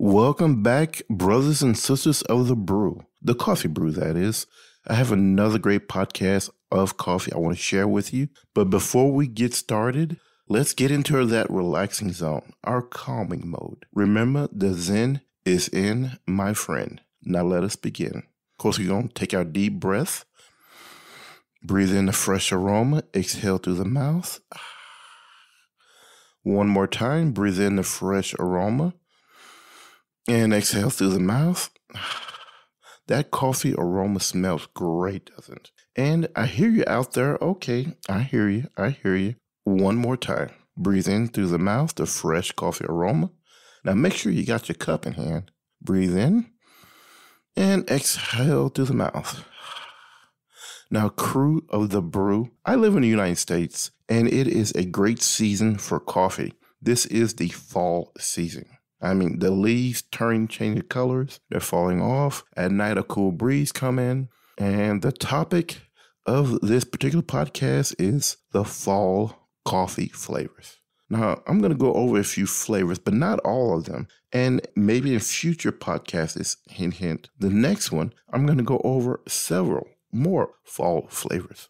Welcome back, brothers and sisters of the brew, the coffee brew, that is. I have another great podcast of coffee I want to share with you. But before we get started, let's get into that relaxing zone, our calming mode. Remember, the Zen is in, my friend. Now let us begin. Of course, we're going to take our deep breath, breathe in the fresh aroma, exhale through the mouth. One more time, breathe in the fresh aroma and exhale through the mouth. That coffee aroma smells great, doesn't it? And I hear you out there. Okay, I hear you. I hear you. One more time. Breathe in through the mouth the fresh coffee aroma. Now make sure you got your cup in hand. Breathe in and exhale through the mouth. Now, crew of the brew, I live in the United States and it is a great season for coffee. This is the fall season. I mean, the leaves turning, changing colors, they're falling off. At night, a cool breeze come in. And the topic of this particular podcast is the fall coffee flavors. Now, I'm going to go over a few flavors, but not all of them. And maybe in future podcasts, hint, hint, the next one, I'm going to go over several more fall flavors.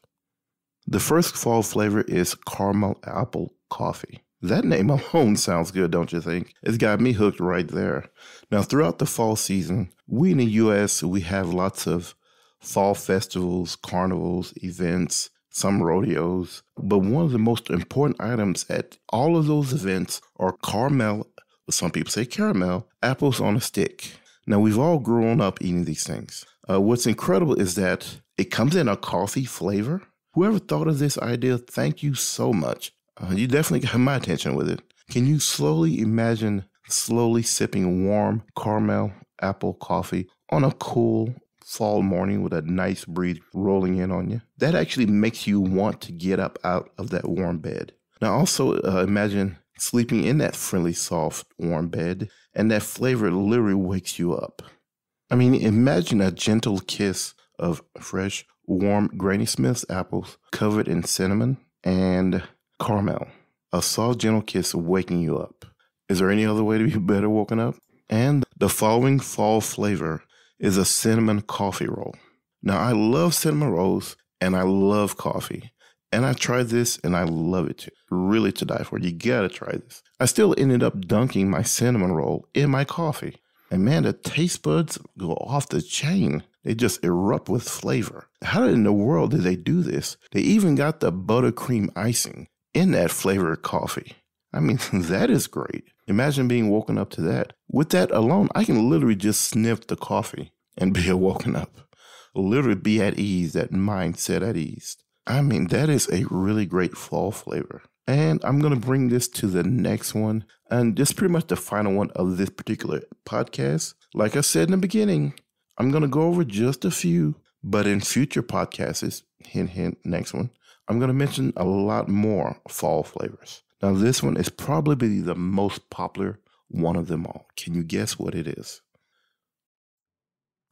The first fall flavor is caramel apple coffee. That name alone sounds good, don't you think? It's got me hooked right there. Now, throughout the fall season, we in the US, we have lots of fall festivals, carnivals, events, some rodeos. But one of the most important items at all of those events are caramel, some people say caramel, apples on a stick. Now, we've all grown up eating these things. Uh, what's incredible is that it comes in a coffee flavor. Whoever thought of this idea, thank you so much. Uh, you definitely got my attention with it. Can you slowly imagine slowly sipping warm caramel apple coffee on a cool fall morning with a nice breeze rolling in on you? That actually makes you want to get up out of that warm bed. Now, also uh, imagine sleeping in that friendly, soft, warm bed, and that flavor literally wakes you up. I mean, imagine a gentle kiss of fresh, warm Granny Smith's apples covered in cinnamon and caramel, a soft, gentle kiss waking you up. Is there any other way to be better woken up? And the following fall flavor is a cinnamon coffee roll. Now, I love cinnamon rolls and I love coffee. And I tried this and I love it too. Really to die for. You gotta try this. I still ended up dunking my cinnamon roll in my coffee. And man, the taste buds go off the chain. They just erupt with flavor. How in the world did they do this? They even got the buttercream icing in that flavored coffee. I mean, that is great. Imagine being woken up to that. With that alone, I can literally just sniff the coffee and be woken up. Literally be at ease, that mindset at ease. I mean, that is a really great fall flavor. And I'm going to bring this to the next one. And this is pretty much the final one of this particular podcast. Like I said in the beginning, I'm going to go over just a few, but in future podcasts, hint, hint, next one, I'm going to mention a lot more fall flavors. Now, this one is probably the most popular one of them all. Can you guess what it is?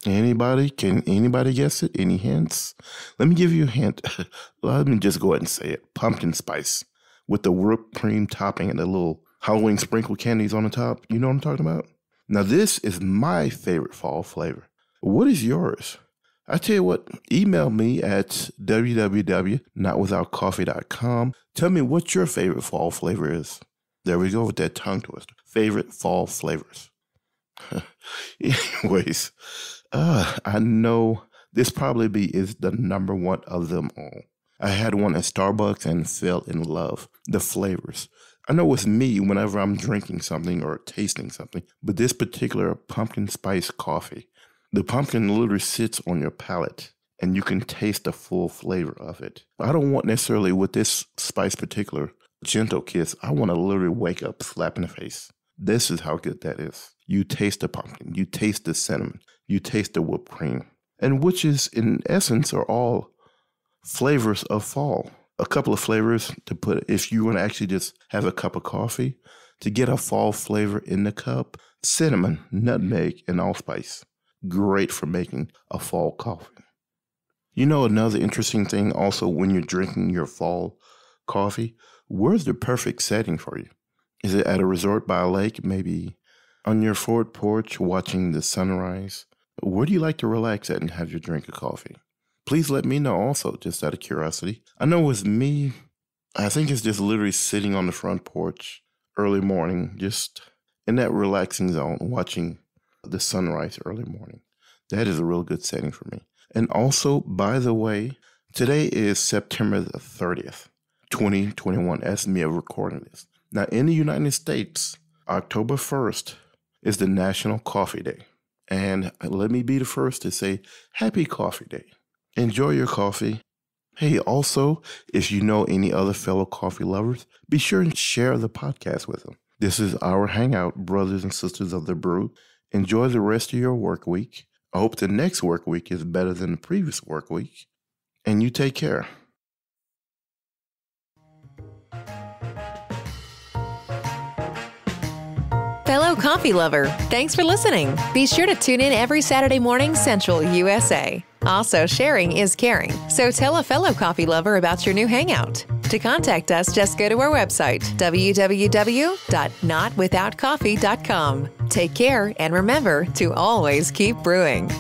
Anybody? Can anybody guess it? Any hints? Let me give you a hint. Let me just go ahead and say it. Pumpkin spice with the whipped cream topping and the little Halloween sprinkle candies on the top. You know what I'm talking about? Now, this is my favorite fall flavor. What is yours? I tell you what, email me at www.notwithoutcoffee.com. Tell me what your favorite fall flavor is. There we go with that tongue twister. Favorite fall flavors. Anyways, uh, I know this probably be is the number one of them all. I had one at Starbucks and fell in love. The flavors. I know it's me whenever I'm drinking something or tasting something, but this particular pumpkin spice coffee the pumpkin literally sits on your palate and you can taste the full flavor of it. I don't want necessarily with this spice particular gentle kiss, I want to literally wake up slap in the face. This is how good that is. You taste the pumpkin, you taste the cinnamon, you taste the whipped cream, and which is in essence are all flavors of fall. A couple of flavors to put if you want to actually just have a cup of coffee to get a fall flavor in the cup, cinnamon, nutmeg, and allspice great for making a fall coffee. You know, another interesting thing also when you're drinking your fall coffee, where's the perfect setting for you? Is it at a resort by a lake, maybe on your forward porch watching the sunrise? Where do you like to relax at and have your drink of coffee? Please let me know also, just out of curiosity. I know with me, I think it's just literally sitting on the front porch early morning, just in that relaxing zone, watching the sunrise early morning. That is a real good setting for me. And also, by the way, today is September the 30th, 2021, as me of recording this. Now, in the United States, October 1st is the National Coffee Day. And let me be the first to say Happy Coffee Day. Enjoy your coffee. Hey, also, if you know any other fellow coffee lovers, be sure and share the podcast with them. This is our hangout, brothers and sisters of the brew. Enjoy the rest of your work week. I hope the next work week is better than the previous work week. And you take care. Fellow coffee lover, thanks for listening. Be sure to tune in every Saturday morning, Central USA. Also, sharing is caring, so tell a fellow coffee lover about your new hangout. To contact us, just go to our website, www.notwithoutcoffee.com. Take care and remember to always keep brewing.